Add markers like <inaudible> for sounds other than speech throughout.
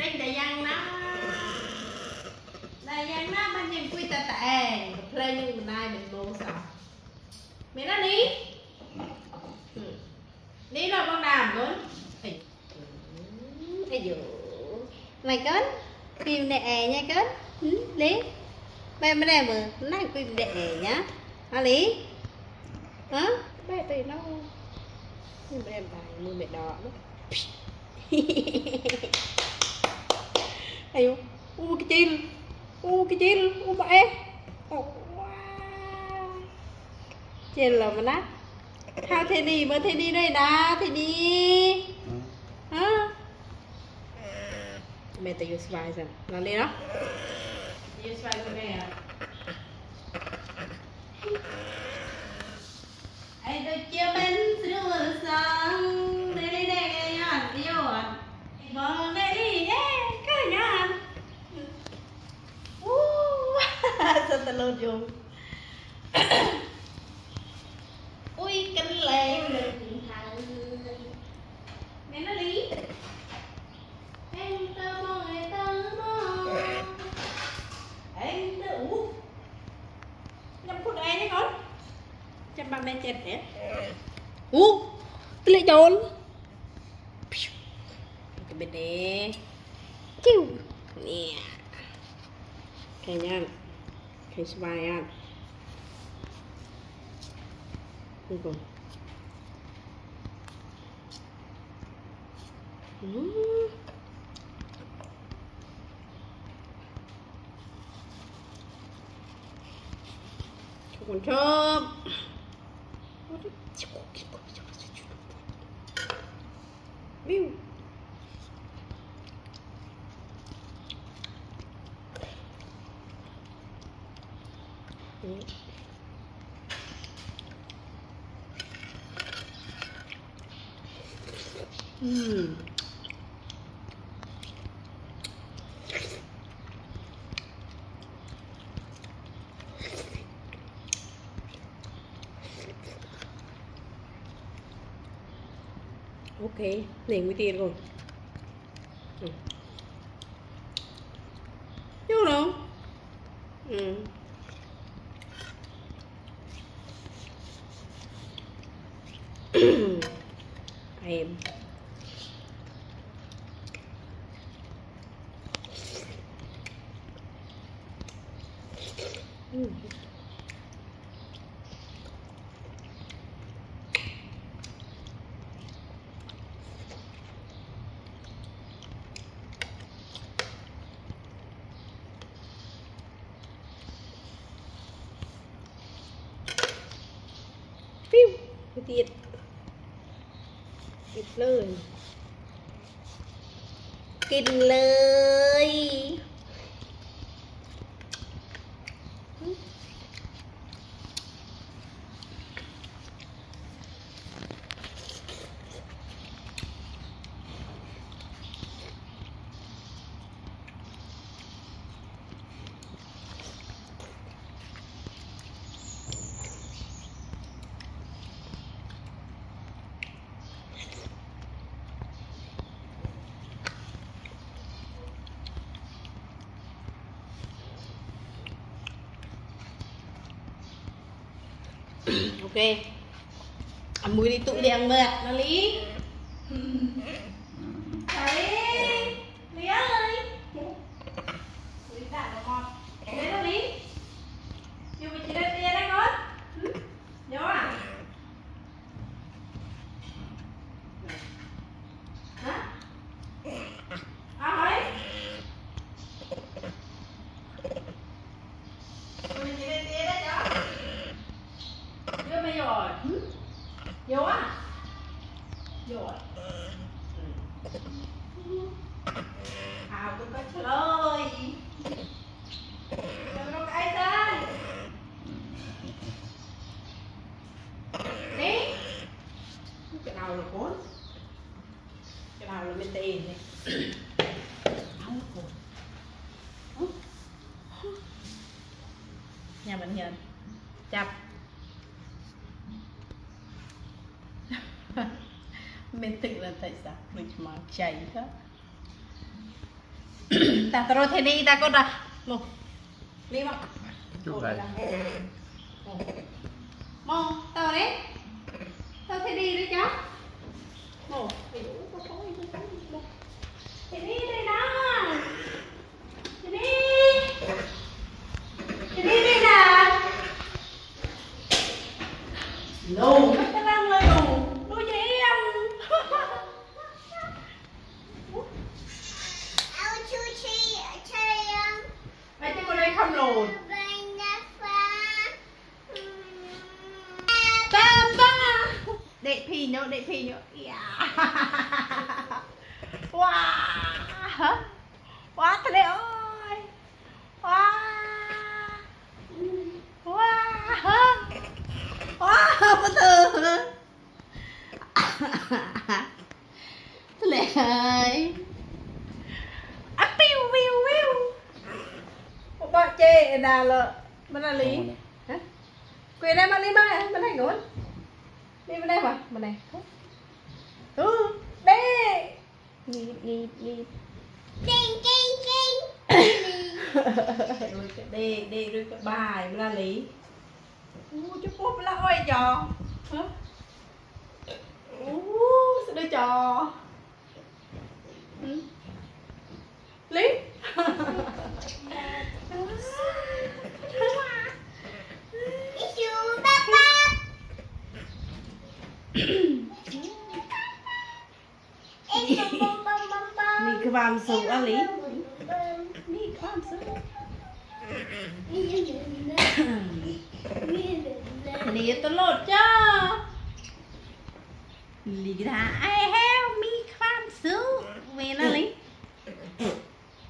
ដេញតែយ៉ាងណាតែយ៉ាងណាបានយើងគួយតែតឯងកំ pl ែងនឹងបណ្ដាយមិនមកសោះមានណានេះនេះដល់បងដាមលុនអីអាយូមកកូនពីម្នាក់ឯងហ៎កូនលីបែម្នាក់មើលណាពីម្នាក់ឯងណាអាលីហ៎បែទៅណោះមិនបែបាយមើលមេដកមក <laughs> Ayo U? Kecil U kecil U mẹ Oh, là mà nát. Hai thế đi mà thế đi đây đã Thế đi. Hả? Mẹ ta use vai xem Nó lên đó. Use vai của mẹ à? Ai tôi chia bên sửa sang Đây đây đây đây nhọn Đi vô ạ Vâng đây đi Ê cái nhọn Sao ta dùng <coughs> Ui cánh lệ Mẹ nó lý. Em tơ mơ em tơ mơ Em tơ ú Nhắm phút đây đấy con. Chăm ba mẹ chết đấy Ú Tôi lại trốn Cái bên đấy Chiu. Nè. Kaya yan keşfayan. Bu. Hmm. Çok çok. 음. ok liền nguy tiền rồi ừ. đâu ừ. em ừ. Piu, tiệt, tiệt lời Kịt lời ok. Ăn muối đi tụi đèn mệt nó lý. nhìn chập. <laughs> Mình tự là tại sao? Mình mà chảy đó ta rồi thế đi ta có ra một đi mà. Chút lại. Mong tao đấy tao thế đi đấy cháu mong thì đi đây đó không lùn bên. Ba ba Đệ phi nữa, đệ phi nữa. Yeah. Dạ. <laughs> Wow. Hả? Wow thật đấy ơi. Wow. Wow. Wow Bất thường <laughs> Thật lệ chê đà lợ. Bên <laughs> là lý. Hả? Quyền em ăn đi mai bên này ngồi đi bên đây mà bên này ừ đi nhịp nhịp nhịp Chinh chinh chinh. rồi cái đi đi rồi cái bài bên là lý. U chú bố bên là ôi trò. Hả? U sao đây trò? Lý <laughs> Charlie. Nee, kwam ze. Nee, het lot, ja. Ligra, I have me ខ្វាំស៊ូមែនហើយ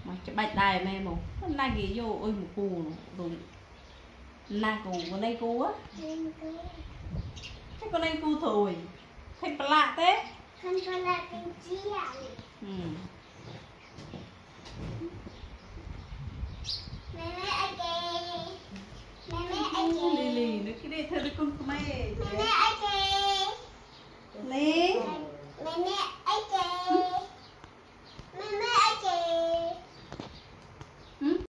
មកច្បាច់ដែរមែនមកណាគេយកអុយមកគូនោះណាគូកូនឯងគូហ៎កូនឯងគូទៅអុយឃើញប្រឡាក់ទេឃើញប្រឡាក់ពេញជាហឹម lì nó cái đây thôi con của mẹ Mẹ ai kì. lì